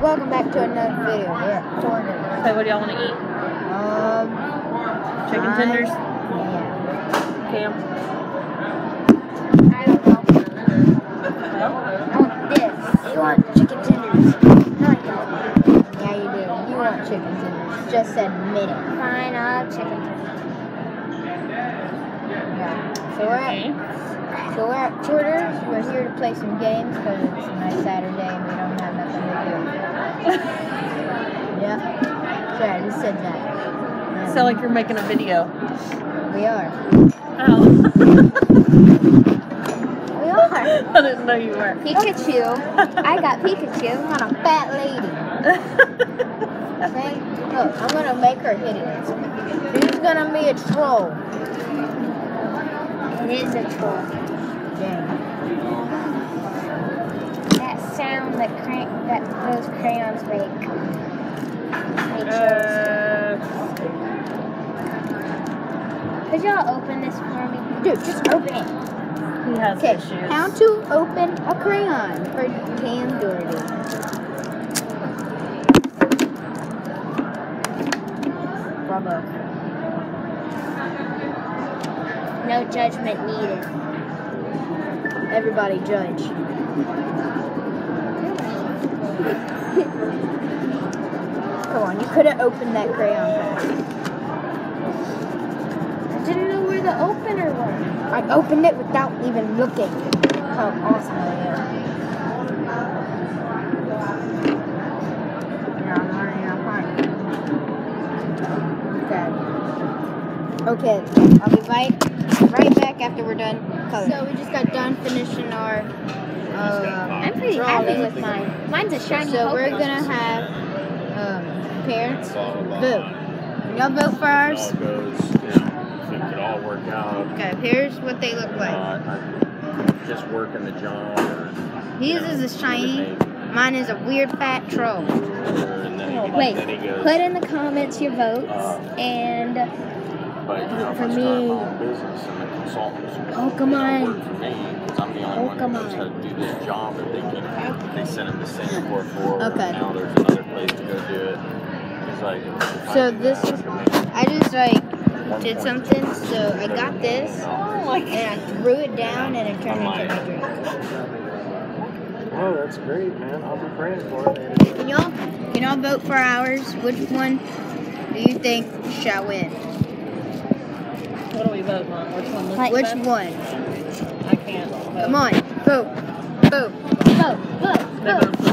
Welcome back to another video. We're at. So what do y'all want to eat? Um, Chicken I- tenders? Yeah. Cam? I don't know. No? I want this. You want chicken tenders? No, I don't. Yeah, you do. You want chicken tenders. Just admit it. Fine, I'll have chicken tenders. Yeah. So we're Okay. at, so we're at Quarters. We're here to play some games because it's a nice Saturday and we don't have nothing to do. Yeah. Sorry, I just said that. Yeah. Sound like you're making a video. we are. Oh. We are. I didn't know you were. Pikachu. I got Pikachu. I'm a fat lady. Okay? Look, I'm gonna make her hit it. She's gonna be a troll. It is a troll. That sound that crank that those crayons make. They. Uh, Could y'all open this for me? Dude, just open it. he has Okay, issues. how to open a crayon for Cam Doherty. Bravo. No judgment needed. Everybody judge. Come on, you could have opened that crayon pack. I didn't know where the opener was. I opened it without even looking. How awesome I am. Yeah, I'm learning Okay. Okay, I'll be right, right back after we're done coloring. So we just got done finishing our um, I'm pretty happy with mine. Mine's a shiny So Poké. we're gonna have um, parents It's all about vote. Y'all vote for ours? It all goes, you know, if it could all work out. Okay, here's what they look like. Uh, I'm just working the job. Or, His know, is a shiny. Mine is a weird fat troll. And then he, Wait, goes, Put in the comments your votes Uh, and but you know, if for I start me- my own business and the consultants Pokemon. Oh, you know, work for me, because I'm the only oh, one who knows Pokemon. how to do this job that they can. They send him to Singapore for. Okay. Now there's another place to go do it. It's like. So this that, is- I can make I just like did something, so I got this Oh and I threw it down and it turned into my drink. Oh, that's great, man. I'll be praying for it. Can y'all can y'all vote for ours? Which one do you think shall win? What do we vote on? Which one Like- Which best? one? I can't. Vote. Come on, vote, vote. vote, vote, They vote. both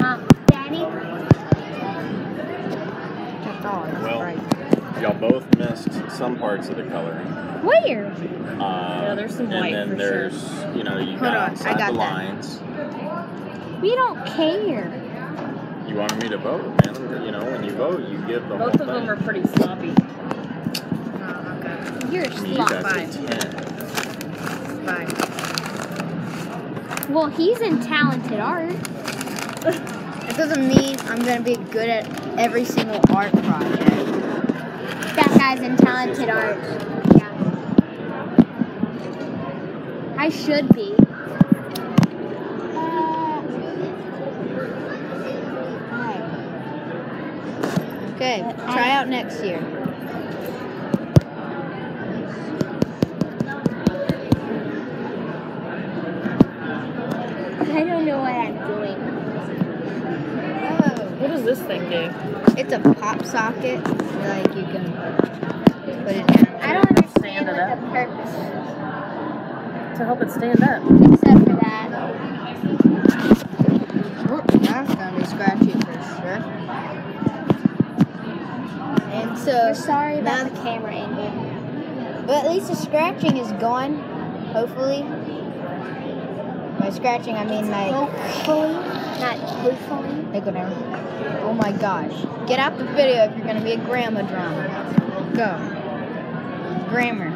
look Daddy, That's all. That's Well, right. Y'all both missed some parts of the coloring. where? Uh, Yeah, there's some white. and then for there's, you know, you Hold got on, I got the that. lines. We don't care. You wanted me to vote, man. You know, when you vote, you give the Both whole of them are pretty sloppy. You're a I mean, you slot. guys get 10. Fine. Well, he's in talented art. that doesn't mean I'm gonna be good at every single art project. That guy's in talented art. Yeah. I should be. Okay, try out next year. Don't know what I'm doing. Oh, What does this thing do? it's a pop socket. Like you can put it down. I don't understand what up. the purpose To help it stand up. except for that. Whoop, That's gonna be scratchy for sure. And so, We're sorry about the camera angle. but at least the scratching is gone. Hopefully. By scratching, I mean like, Hopefully, not hopefully. like whatever. Oh my gosh! Get out the video if you're gonna be a grandma drama. Go. Grammar.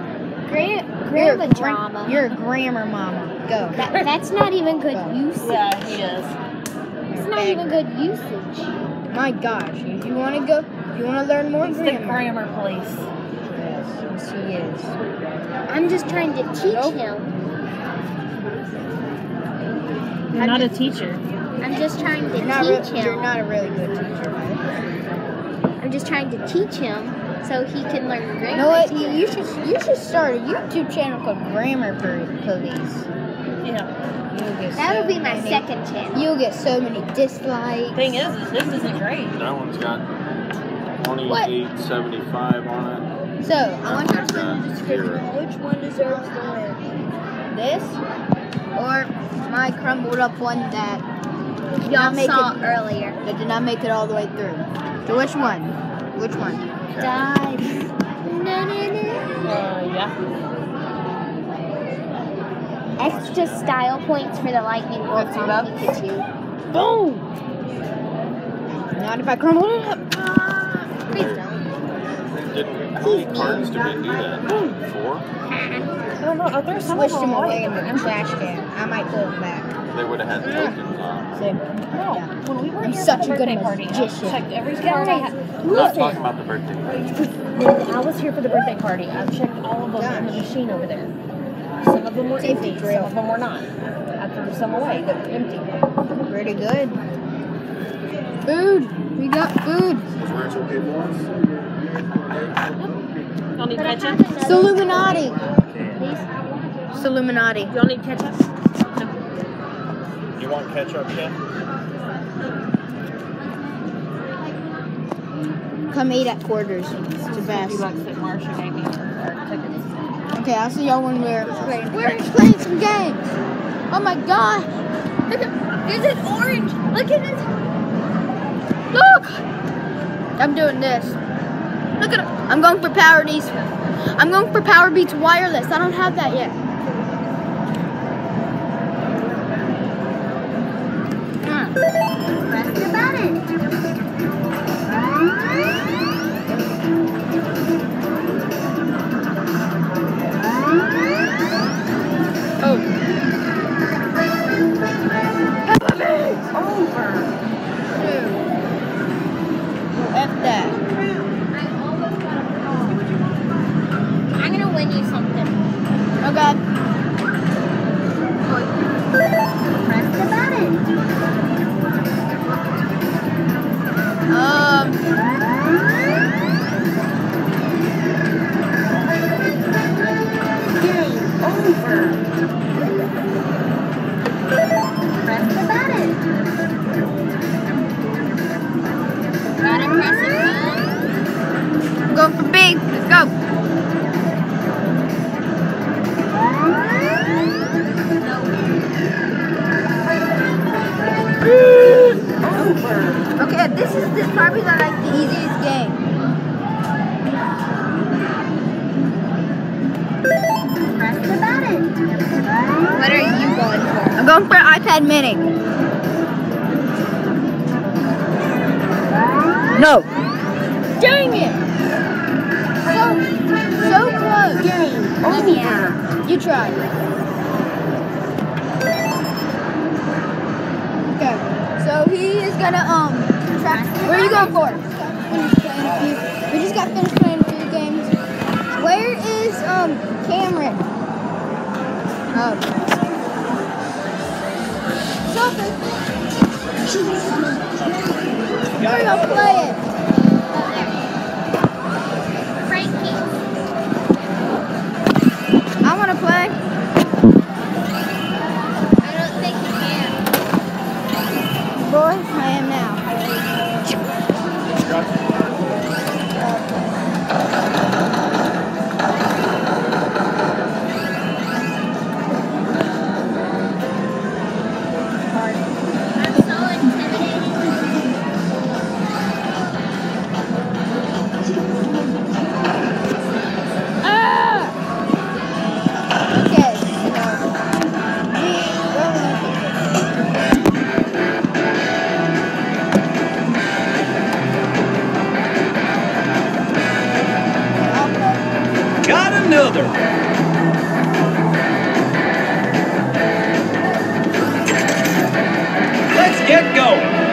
Gra- You're a gra- drama. You're a grammar mama. Go. That, that's not even good Go. usage. Yeah, he is. It's not even good usage. My gosh! If you want to go, if you want to learn more He's the grammar. grammar police. Yes, yes, he is. I'm just trying to teach Nope. him. You're I'm not a teacher. I'm just trying to You're not, re- teach you're not a really good teacher. man. I'm just trying to teach him so he can learn grammar. You know what? You, you should you should start a YouTube channel called Grammar Pol- Police. Yeah. That'll so be my many- second channel. You'll get so many dislikes. Thing is, is this isn't great. That one's got 2875 on it. So I want you to I've put in the uh, description zero. which one deserves the win. This or my crumbled up one that did Y'all not make saw it earlier. that did not make it all the way through. So which one? Which one? Died. No, no, no. Uh, yeah. Extra style points for the lightning bolt Fifty on bucks. Pikachu. Boom! Not if I crumble it up. Please don't. Did, how many cards did we do that? Four? I don't know. Oh, there's some of Swished them them away. away in the trash can. I might pull them back. They would have had tokens on. So, No, yeah. when we were I'm here such for a good birthday party, I magician. checked every card I had. I'm not talking about the birthday party. When I was here for the birthday party, I checked all of them in the machine over there. Some of them were Safety empty, drill. some of them were not. I threw some away that were empty. Pretty good. Food. We got food. Is it's okay for us? Y'all need ketchup? It's Illuminati. Please. It's Illuminati. Y'all need ketchup? No. You want ketchup, Ken? Come eat at quarters. It's the best. bucks that Marsha gave me for our tickets. Okay, I'll see y'all when we're playing. We're playing some games. Oh my god! Look at, is it orange? Look at it. Look! I'm doing this. Look at it. I'm going for Power Beats. I'm going for Power Beats Wireless. I don't have that yet. Press the button. Oh. Is this like the easiest game. What are you going for? I'm going for iPad Mini. No. Dang it! So, so close. Game over. You try. Okay, so he is gonna um. Where are you going for? We just got finished playing a few games. Where is um Cameron? Oh. Something. Where y'all playing? Frankie. go.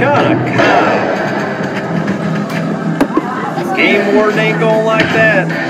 Shut a cow. Game warden ain't going like that.